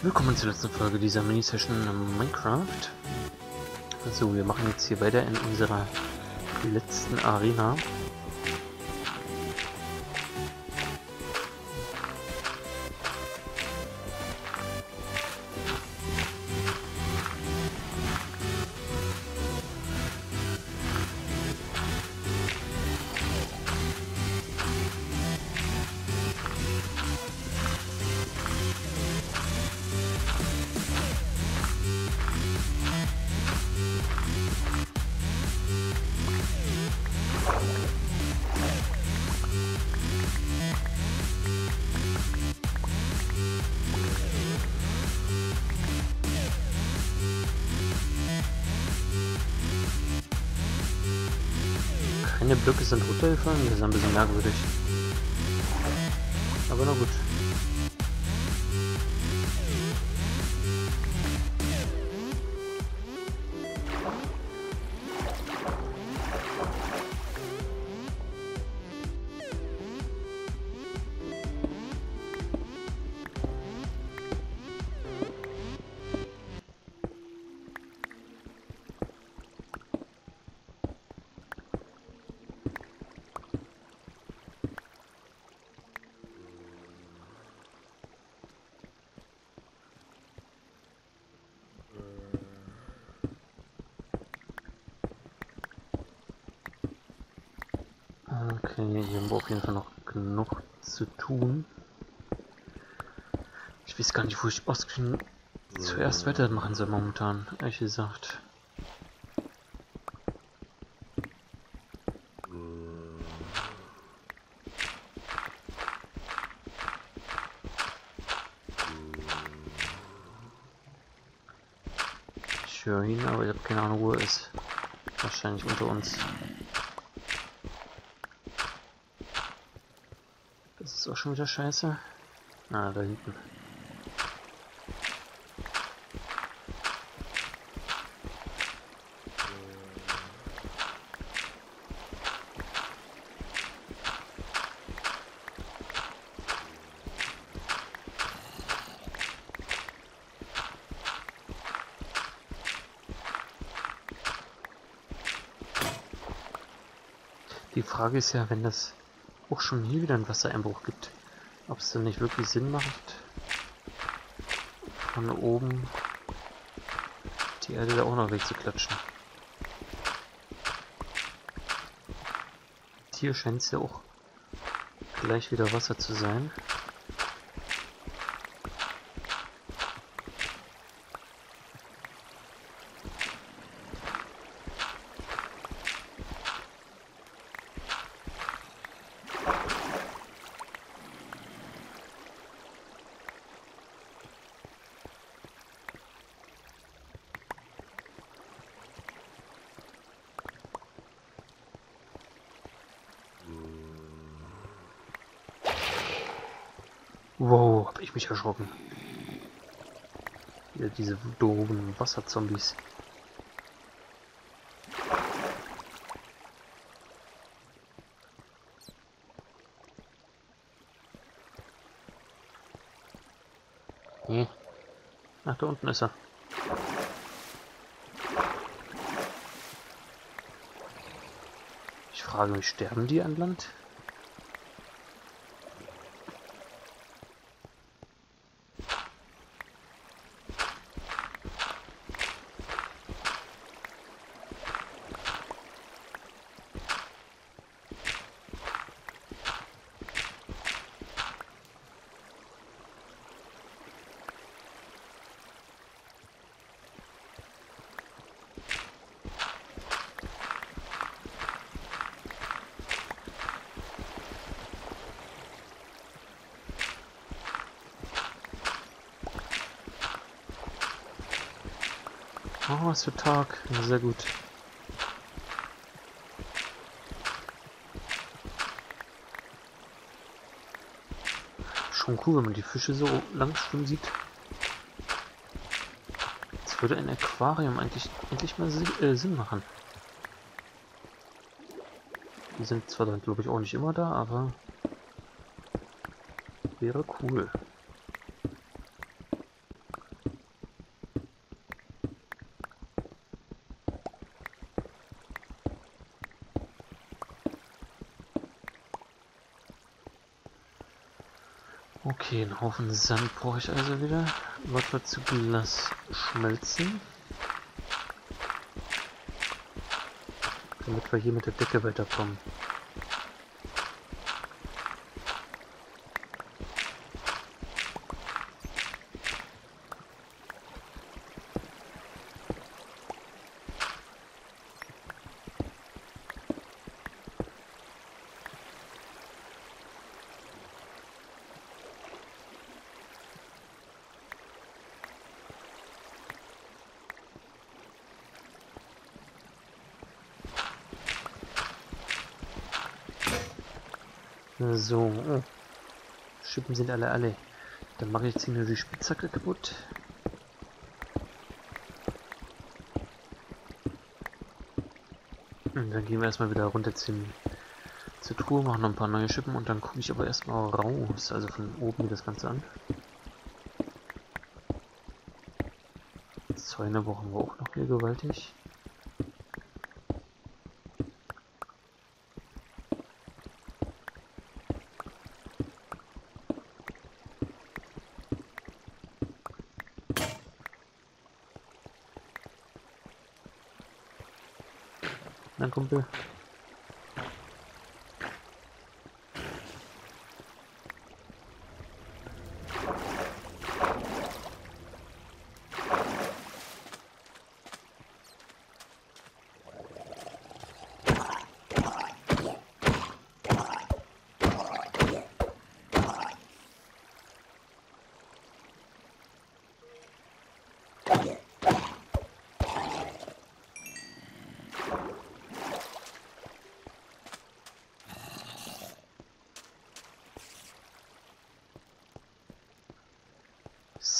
Willkommen zur letzten Folge dieser Mini-Session Minecraft. So, wir machen jetzt hier weiter in unserer letzten Arena. Blöcke sind runtergefallen, das ist ein bisschen merkwürdig. Aber na gut. Okay, hier haben wir auf jeden Fall noch genug zu tun. Ich weiß gar nicht, wo ich Ostscreen zuerst weitermachen soll momentan, ehrlich gesagt. Ich höre ihn, aber ich habe keine Ahnung, wo er ist. Wahrscheinlich unter uns. Das ist auch schon wieder scheiße. Ah, da hinten. Die Frage ist ja, wenn das auch schon hier wieder einen Wassereinbruch gibt, ob es dann nicht wirklich Sinn macht, von oben die Erde da auch noch wegzuklatschen. Hier scheint es ja auch gleich wieder Wasser zu sein. Wow, hab ich mich erschrocken. Wieder diese doofen Wasserzombies. Nee. Ach, da unten ist er. Ich frage mich, sterben die an Land? Oh, was für Tag. Sehr gut. Schon cool, wenn man die Fische so lang schwimmen sieht. Jetzt würde ein Aquarium eigentlich endlich mal äh, Sinn machen. Die sind zwar dann, glaube ich, auch nicht immer da, aber wäre cool. Okay, Haufen Sand brauche ich also wieder. Was wir zu Glas schmelzen. Damit wir hier mit der Decke weiterkommen. So. Oh. Schippen sind alle alle. Dann mache ich jetzt hier nur die Spitzhacke kaputt. Und dann gehen wir erstmal wieder runter zum, zur Truhe, machen noch ein paar neue Schippen und dann gucke ich aber erstmal raus, also von oben mir das Ganze an. Zäune brauchen wir auch noch hier gewaltig. Na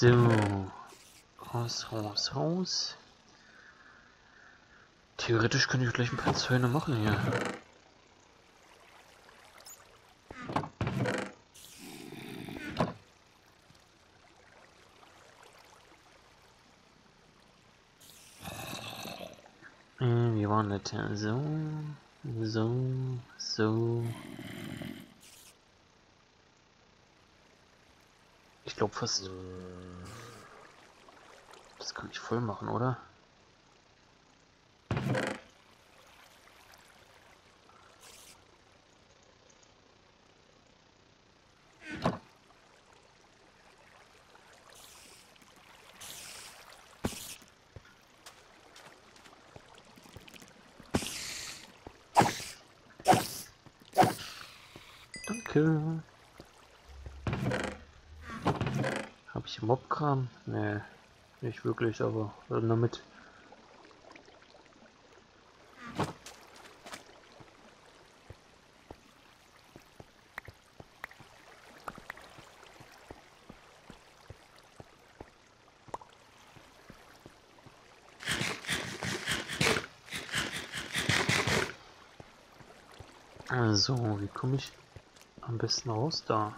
So. Raus, raus, raus. Theoretisch könnte ich gleich ein paar Zäune machen hier. Äh, wie war das? So, so, so. Glaube fast. Das kann ich voll machen, oder? Danke. Habe ich Mobkram? Nee, nicht wirklich, aber nur mit. Also, wie komme ich am besten raus da?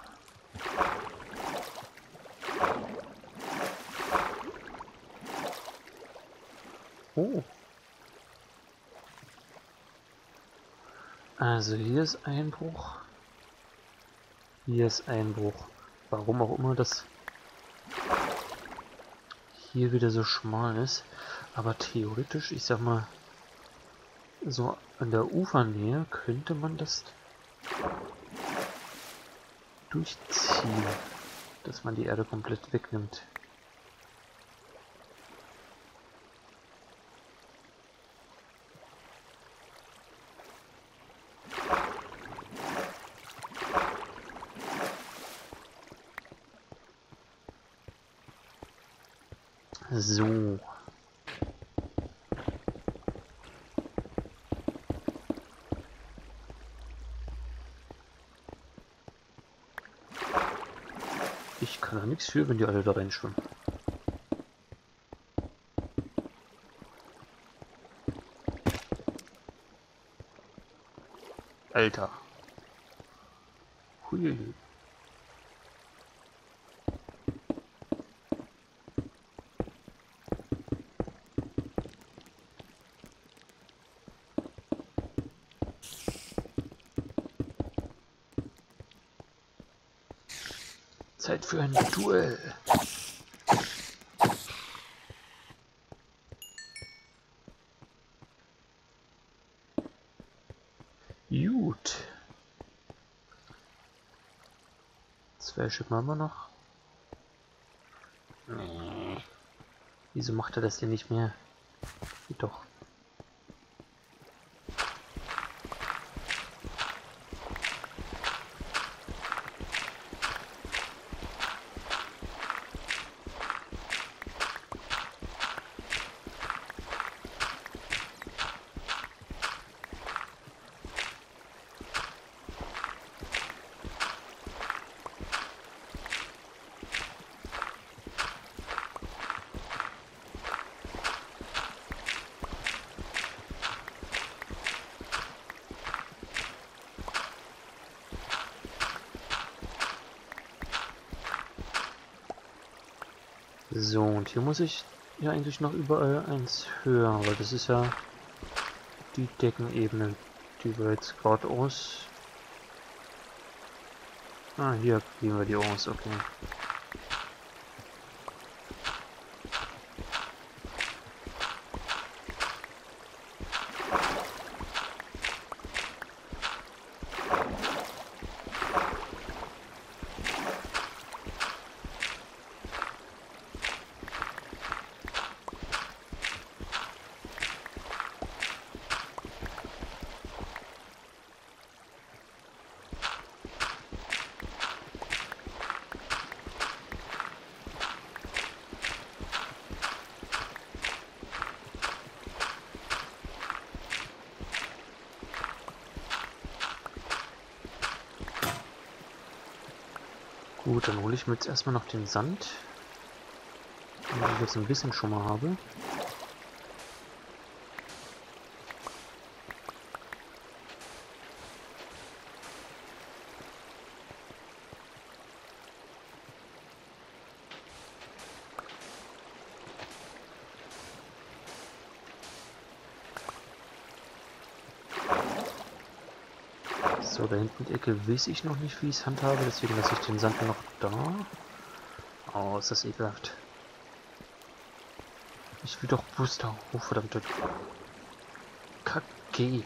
Oh. Also hier ist Einbruch. Hier ist Einbruch. Warum auch immer das hier wieder so schmal ist. Aber theoretisch, ich sag mal, so an der Ufernähe könnte man das durchziehen, dass man die Erde komplett wegnimmt. So. Ich kann da nichts für, wenn die alle da reinschwimmen. Alter. Hui. Zeit für ein Duell. Gut. Zwei Stück machen wir noch. Wieso macht er das denn nicht mehr? Doch. So, und hier muss ich ja eigentlich noch überall eins höher, weil das ist ja die Deckenebene, die wir jetzt gerade aus... Ah, hier kriegen wir die aus, okay. Gut, dann hole ich mir jetzt erstmal noch den Sand. Damit ich jetzt ein bisschen schon mal habe. So, da hinten die Ecke weiß ich noch nicht, wie ich es handhabe, deswegen lasse ich den Sand noch da. Oh, ist das ekelhaft. Ich will doch Booster. Oh, verdammte Kacke.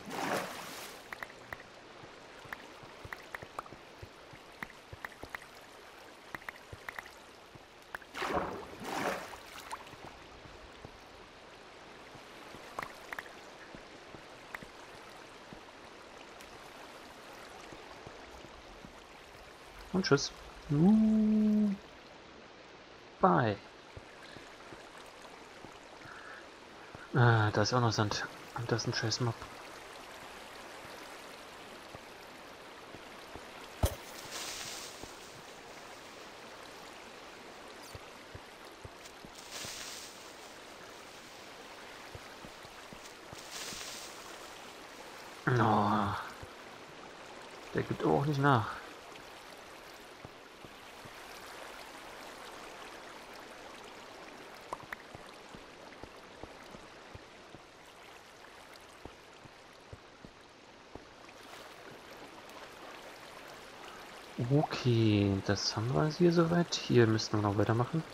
Und tschüss. Uh, bye. Ah, da ist auch noch Sand. Und das ist ein scheiß Mob. Oh. Der gibt auch nicht nach. Okay, das haben wir hier soweit. Hier müssen wir noch weitermachen.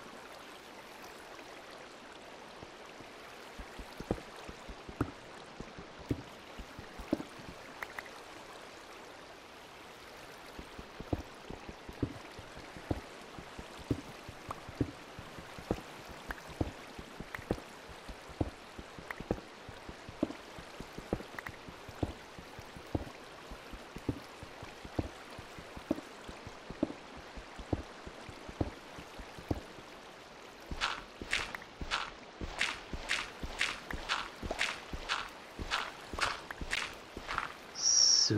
So.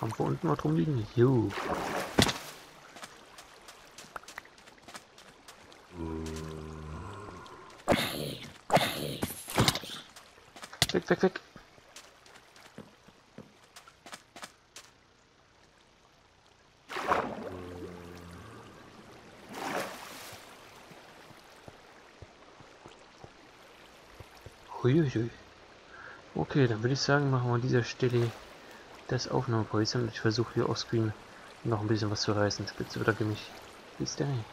Haben wir unten was rumliegen? Jo. Weg, weg, weg. Huiuiui. Okay, dann würde ich sagen, machen wir an dieser Stelle das Aufnahmepäuschen und ich versuche hier offscreen noch ein bisschen was zu reißen. Spitze oder Gemisch. Bis dahin.